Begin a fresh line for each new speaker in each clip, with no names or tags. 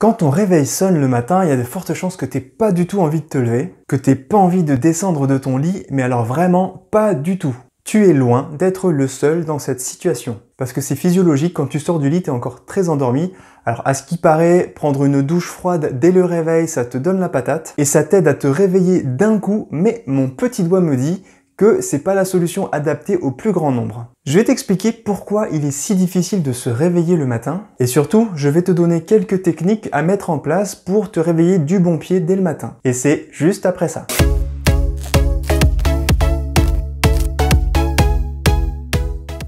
Quand ton réveil sonne le matin, il y a de fortes chances que t'aies pas du tout envie de te lever, que t'aies pas envie de descendre de ton lit, mais alors vraiment pas du tout. Tu es loin d'être le seul dans cette situation. Parce que c'est physiologique, quand tu sors du lit, t'es encore très endormi. Alors à ce qui paraît, prendre une douche froide dès le réveil, ça te donne la patate, et ça t'aide à te réveiller d'un coup, mais mon petit doigt me dit c'est pas la solution adaptée au plus grand nombre. Je vais t'expliquer pourquoi il est si difficile de se réveiller le matin et surtout, je vais te donner quelques techniques à mettre en place pour te réveiller du bon pied dès le matin. Et c'est juste après ça.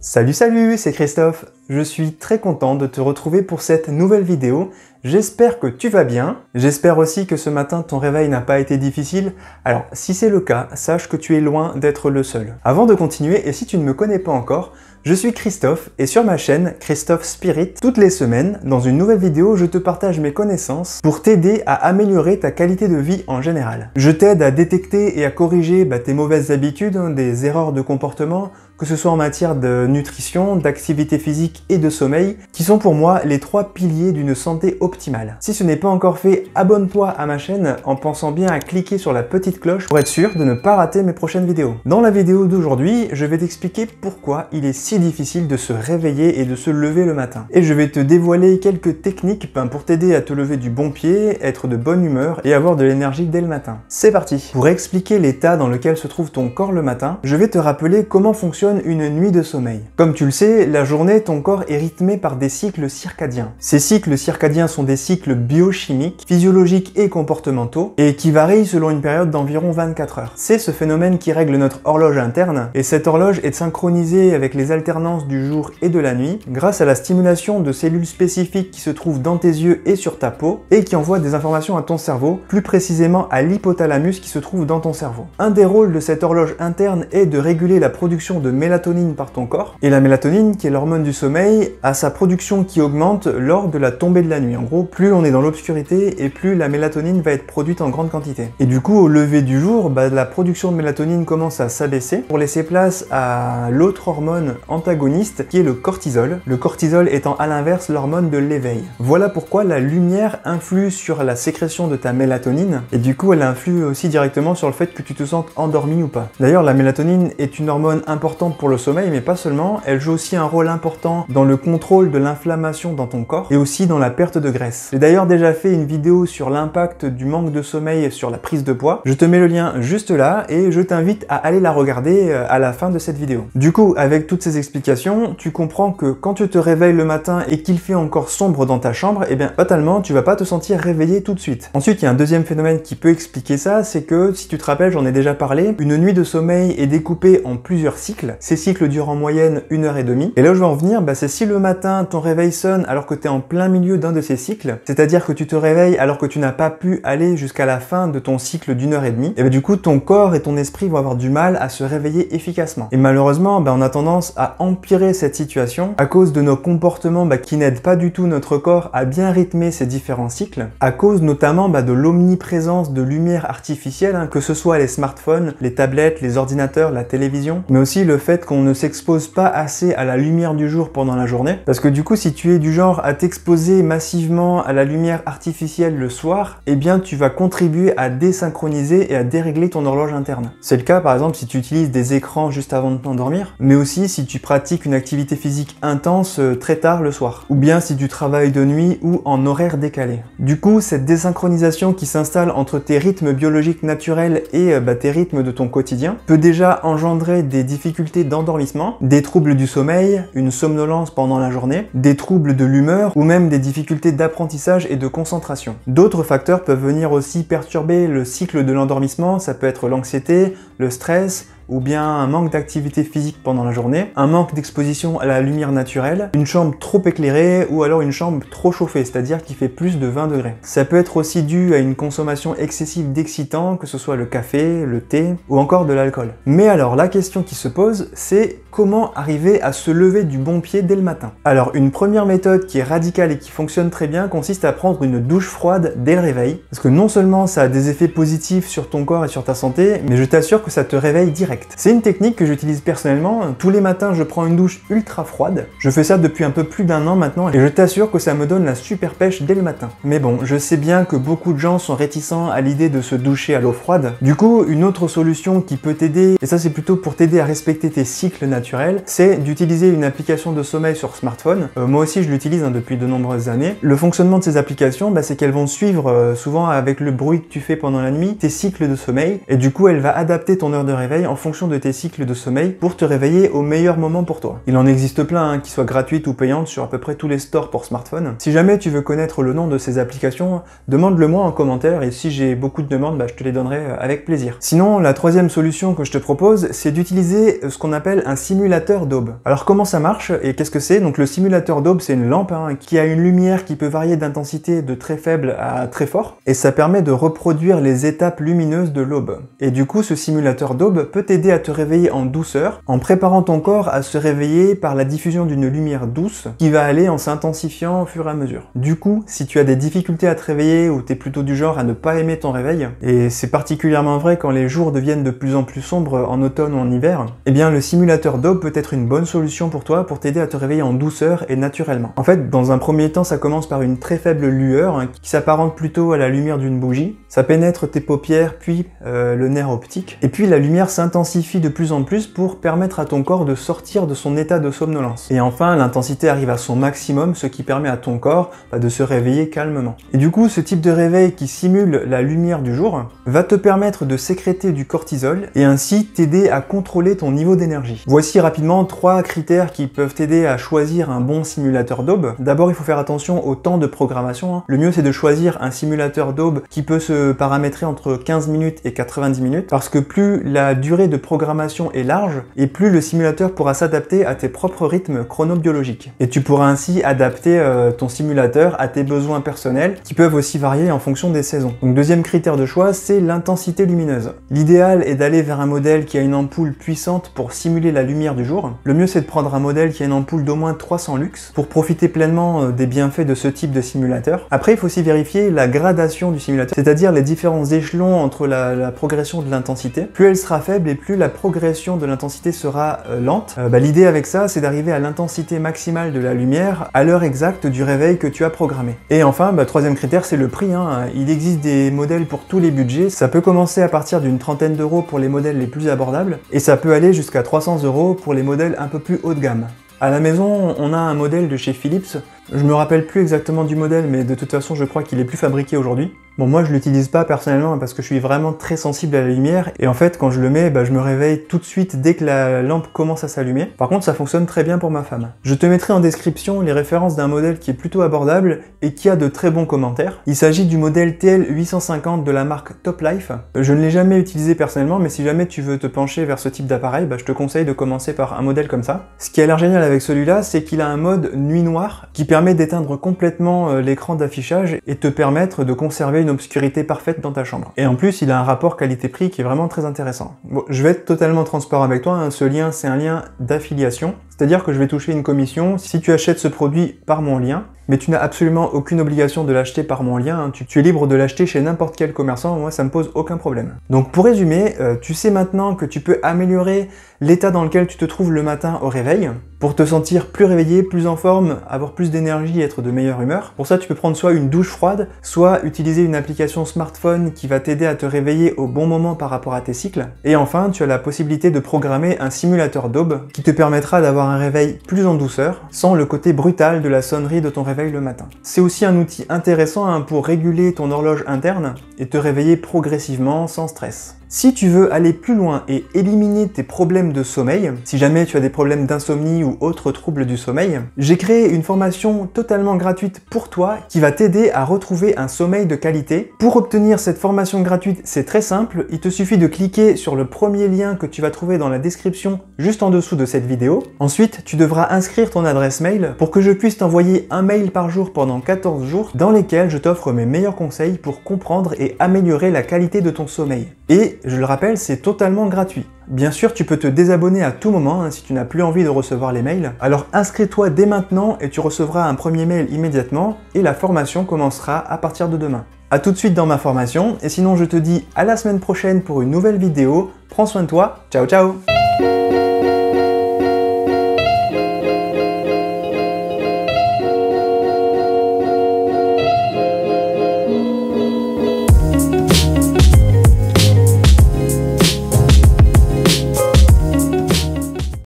Salut salut, c'est Christophe. Je suis très content de te retrouver pour cette nouvelle vidéo. J'espère que tu vas bien. J'espère aussi que ce matin ton réveil n'a pas été difficile. Alors si c'est le cas, sache que tu es loin d'être le seul. Avant de continuer, et si tu ne me connais pas encore, je suis Christophe et sur ma chaîne Christophe Spirit, toutes les semaines, dans une nouvelle vidéo, je te partage mes connaissances pour t'aider à améliorer ta qualité de vie en général. Je t'aide à détecter et à corriger bah, tes mauvaises habitudes, hein, des erreurs de comportement, que ce soit en matière de nutrition, d'activité physique et de sommeil, qui sont pour moi les trois piliers d'une santé optimale. Si ce n'est pas encore fait, abonne-toi à ma chaîne en pensant bien à cliquer sur la petite cloche pour être sûr de ne pas rater mes prochaines vidéos. Dans la vidéo d'aujourd'hui, je vais t'expliquer pourquoi il est si difficile de se réveiller et de se lever le matin. Et je vais te dévoiler quelques techniques ben, pour t'aider à te lever du bon pied, être de bonne humeur et avoir de l'énergie dès le matin. C'est parti Pour expliquer l'état dans lequel se trouve ton corps le matin, je vais te rappeler comment fonctionne une nuit de sommeil. Comme tu le sais, la journée, ton corps est rythmé par des cycles circadiens. Ces cycles circadiens sont des cycles biochimiques, physiologiques et comportementaux, et qui varient selon une période d'environ 24 heures. C'est ce phénomène qui règle notre horloge interne, et cette horloge est synchronisée avec les alternances du jour et de la nuit, grâce à la stimulation de cellules spécifiques qui se trouvent dans tes yeux et sur ta peau, et qui envoient des informations à ton cerveau, plus précisément à l'hypothalamus qui se trouve dans ton cerveau. Un des rôles de cette horloge interne est de réguler la production de mélatonine par ton corps. Et la mélatonine, qui est l'hormone du sommeil, a sa production qui augmente lors de la tombée de la nuit. En gros, plus on est dans l'obscurité et plus la mélatonine va être produite en grande quantité. Et du coup, au lever du jour, bah, la production de mélatonine commence à s'abaisser pour laisser place à l'autre hormone antagoniste qui est le cortisol. Le cortisol étant à l'inverse l'hormone de l'éveil. Voilà pourquoi la lumière influe sur la sécrétion de ta mélatonine et du coup elle influe aussi directement sur le fait que tu te sentes endormi ou pas. D'ailleurs la mélatonine est une hormone importante pour le sommeil, mais pas seulement, elle joue aussi un rôle important dans le contrôle de l'inflammation dans ton corps et aussi dans la perte de graisse. J'ai d'ailleurs déjà fait une vidéo sur l'impact du manque de sommeil sur la prise de poids. Je te mets le lien juste là et je t'invite à aller la regarder euh, à la fin de cette vidéo. Du coup, avec toutes ces explications, tu comprends que quand tu te réveilles le matin et qu'il fait encore sombre dans ta chambre, eh bien fatalement, tu vas pas te sentir réveillé tout de suite. Ensuite, il y a un deuxième phénomène qui peut expliquer ça, c'est que si tu te rappelles, j'en ai déjà parlé, une nuit de sommeil est découpée en plusieurs cycles. Ces cycles durent en moyenne une heure et demie. Et là je veux en venir, bah, c'est si le matin ton réveil sonne alors que tu es en plein milieu d'un de ces cycles, c'est-à-dire que tu te réveilles alors que tu n'as pas pu aller jusqu'à la fin de ton cycle d'une heure et demie, et bah, du coup ton corps et ton esprit vont avoir du mal à se réveiller efficacement. Et malheureusement, bah, on a tendance à empirer cette situation à cause de nos comportements bah, qui n'aident pas du tout notre corps à bien rythmer ces différents cycles, à cause notamment de l'omniprésence de lumière artificielle, hein, que ce soit les smartphones, les tablettes, les ordinateurs, la télévision, mais aussi le fait qu'on ne s'expose pas assez à la lumière du jour la journée. Parce que du coup, si tu es du genre à t'exposer massivement à la lumière artificielle le soir, eh bien tu vas contribuer à désynchroniser et à dérégler ton horloge interne. C'est le cas par exemple si tu utilises des écrans juste avant de t'endormir, mais aussi si tu pratiques une activité physique intense euh, très tard le soir, ou bien si tu travailles de nuit ou en horaire décalé. Du coup, cette désynchronisation qui s'installe entre tes rythmes biologiques naturels et euh, bah, tes rythmes de ton quotidien peut déjà engendrer des difficultés d'endormissement des troubles du sommeil, une somnolence pendant la journée, des troubles de l'humeur ou même des difficultés d'apprentissage et de concentration. D'autres facteurs peuvent venir aussi perturber le cycle de l'endormissement, ça peut être l'anxiété, le stress, ou bien un manque d'activité physique pendant la journée, un manque d'exposition à la lumière naturelle, une chambre trop éclairée ou alors une chambre trop chauffée, c'est-à-dire qui fait plus de 20 degrés. Ça peut être aussi dû à une consommation excessive d'excitants, que ce soit le café, le thé ou encore de l'alcool. Mais alors la question qui se pose, c'est comment arriver à se lever du bon pied dès le matin? Alors une première méthode qui est radicale et qui fonctionne très bien consiste à prendre une douche froide dès le réveil, parce que non seulement ça a des effets positifs sur ton corps et sur ta santé, mais je t'assure que ça te réveille direct. C'est une technique que j'utilise personnellement. Tous les matins, je prends une douche ultra froide. Je fais ça depuis un peu plus d'un an maintenant et je t'assure que ça me donne la super pêche dès le matin. Mais bon, je sais bien que beaucoup de gens sont réticents à l'idée de se doucher à l'eau froide. Du coup, une autre solution qui peut t'aider, et ça c'est plutôt pour t'aider à respecter tes cycles naturels, c'est d'utiliser une application de sommeil sur smartphone. Euh, moi aussi, je l'utilise hein, depuis de nombreuses années. Le fonctionnement de ces applications, bah, c'est qu'elles vont suivre euh, souvent avec le bruit que tu fais pendant la nuit tes cycles de sommeil et du coup, elle va adapter ton heure de réveil en fonction de tes cycles de sommeil pour te réveiller au meilleur moment pour toi. Il en existe plein, hein, qui soient gratuites ou payantes sur à peu près tous les stores pour smartphone. Si jamais tu veux connaître le nom de ces applications, demande-le moi en commentaire et si j'ai beaucoup de demandes, bah, je te les donnerai euh, avec plaisir. Sinon, la troisième solution que je te propose, c'est d'utiliser ce qu'on appelle un simulateur d'aube. Alors comment ça marche et qu'est-ce que c'est? Donc le simulateur d'aube, c'est une lampe hein, qui a une lumière qui peut varier d'intensité de très faible à très fort et ça permet de reproduire les étapes lumineuses de l'aube. Et du coup, ce simulateur d'aube peut t'aider à te réveiller en douceur en préparant ton corps à se réveiller par la diffusion d'une lumière douce qui va aller en s'intensifiant au fur et à mesure. Du coup, si tu as des difficultés à te réveiller ou tu es plutôt du genre à ne pas aimer ton réveil, et c'est particulièrement vrai quand les jours deviennent de plus en plus sombres en automne ou en hiver, eh bien le simulateur d'aube peut être une bonne solution pour toi pour t'aider à te réveiller en douceur et naturellement. En fait, dans un premier temps, ça commence par une très faible lueur hein, qui s'apparente plutôt à la lumière d'une bougie. Ça pénètre tes paupières puis euh, le nerf optique. Et puis la lumière s'intensifie de plus en plus pour permettre à ton corps de sortir de son état de somnolence. Et enfin, l'intensité arrive à son maximum, ce qui permet à ton corps bah, de se réveiller calmement. Et du coup, ce type de réveil qui simule la lumière du jour va te permettre de sécréter du cortisol et ainsi t'aider à contrôler ton niveau d'énergie. Voici rapidement trois critères qui peuvent t'aider à choisir un bon simulateur d'aube. D'abord, il faut faire attention au temps de programmation. Hein. Le mieux, c'est de choisir un simulateur d'aube qui peut se paramétrer entre 15 minutes et 90 minutes parce que plus la durée de programmation est large et plus le simulateur pourra s'adapter à tes propres rythmes chronobiologiques. Et tu pourras ainsi adapter euh, ton simulateur à tes besoins personnels qui peuvent aussi varier en fonction des saisons. Donc deuxième critère de choix, c'est l'intensité lumineuse. L'idéal est d'aller vers un modèle qui a une ampoule puissante pour simuler la lumière du jour. Le mieux c'est de prendre un modèle qui a une ampoule d'au moins 300 lux pour profiter pleinement euh, des bienfaits de ce type de simulateur. Après, il faut aussi vérifier la gradation du simulateur, c'est-à-dire les différents échelons entre la, progression de l'intensité. Plus elle sera faible et plus la progression de l'intensité sera euh, lente. Euh, bah, l'idée avec ça, c'est d'arriver à l'intensité maximale de la lumière à l'heure exacte du réveil que tu as programmé. Et enfin, bah, troisième critère, c'est le prix. Hein. Il existe des modèles pour tous les budgets. Ça peut commencer à partir d'une trentaine d'euros pour les modèles les plus abordables et ça peut aller jusqu'à 300 euros pour les modèles un peu plus haut de gamme. À la maison, on a un modèle de chez Philips. Je me rappelle plus exactement du modèle, mais de toute façon, je crois qu'il est plus fabriqué aujourd'hui. Bon, moi je l'utilise pas personnellement parce que je suis vraiment très sensible à la lumière et en fait quand je le mets, bah, je me réveille tout de suite dès que la lampe commence à s'allumer. Par contre, ça fonctionne très bien pour ma femme. Je te mettrai en description les références d'un modèle qui est plutôt abordable et qui a de très bons commentaires. Il s'agit du modèle TL850 de la marque Top Life. Je ne l'ai jamais utilisé personnellement, mais si jamais tu veux te pencher vers ce type d'appareil, bah, je te conseille de commencer par un modèle comme ça. Ce qui a l'air génial avec celui-là, c'est qu'il a un mode nuit noire qui permet d'éteindre complètement euh, l'écran d'affichage et te permettre de conserver une obscurité parfaite dans ta chambre. Et en plus, il a un rapport qualité-prix qui est vraiment très intéressant. Bon, je vais être totalement transparent avec toi, hein. ce lien, c'est un lien d'affiliation, c'est-à-dire que je vais toucher une commission si tu achètes ce produit par mon lien, mais tu n'as absolument aucune obligation de l'acheter par mon lien, hein. tu, es libre de l'acheter chez n'importe quel commerçant, moi ça me pose aucun problème. Donc pour résumer, euh, tu sais maintenant que tu peux améliorer l'état dans lequel tu te trouves le matin au réveil, pour te sentir plus réveillé, plus en forme, avoir plus d'énergie être de meilleure humeur. Pour ça, tu peux prendre soit une douche froide, soit utiliser une application smartphone qui va t'aider à te réveiller au bon moment par rapport à tes cycles. Et enfin, tu as la possibilité de programmer un simulateur d'aube qui te permettra d'avoir un réveil plus en douceur, sans le côté brutal de la sonnerie de ton réveil le matin. C'est aussi un outil intéressant hein, pour réguler ton horloge interne et te réveiller progressivement sans stress. Si tu veux aller plus loin et éliminer tes problèmes de sommeil, si jamais tu as des problèmes d'insomnie ou autres troubles du sommeil, j'ai créé une formation totalement gratuite pour toi qui va t'aider à retrouver un sommeil de qualité. Pour obtenir cette formation gratuite, c'est très simple, il te suffit de cliquer sur le premier lien que tu vas trouver dans la description juste en dessous de cette vidéo. Ensuite, tu devras inscrire ton adresse mail pour que je puisse t'envoyer un mail par jour pendant 14 jours dans lesquels je t'offre mes meilleurs conseils pour comprendre et améliorer la qualité de ton sommeil. Et je le rappelle, c'est totalement gratuit. Bien sûr, tu peux te désabonner à tout moment hein, si tu n'as plus envie de recevoir les mails. Alors inscris-toi dès maintenant et tu recevras un premier mail immédiatement et la formation commencera à partir de demain. A tout de suite dans ma formation, et sinon je te dis à la semaine prochaine pour une nouvelle vidéo. Prends soin de toi, ciao ciao